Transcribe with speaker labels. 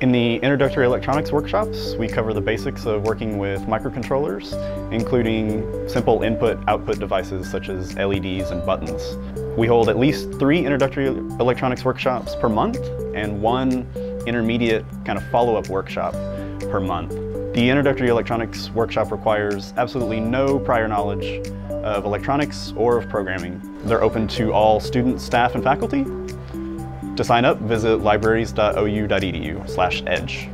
Speaker 1: In the introductory electronics workshops, we cover the basics of working with microcontrollers, including simple input-output devices such as LEDs and buttons. We hold at least three introductory electronics workshops per month and one intermediate kind of follow-up workshop per month. The introductory electronics workshop requires absolutely no prior knowledge of electronics or of programming. They're open to all students, staff, and faculty, to sign up, visit libraries.ou.edu slash edge.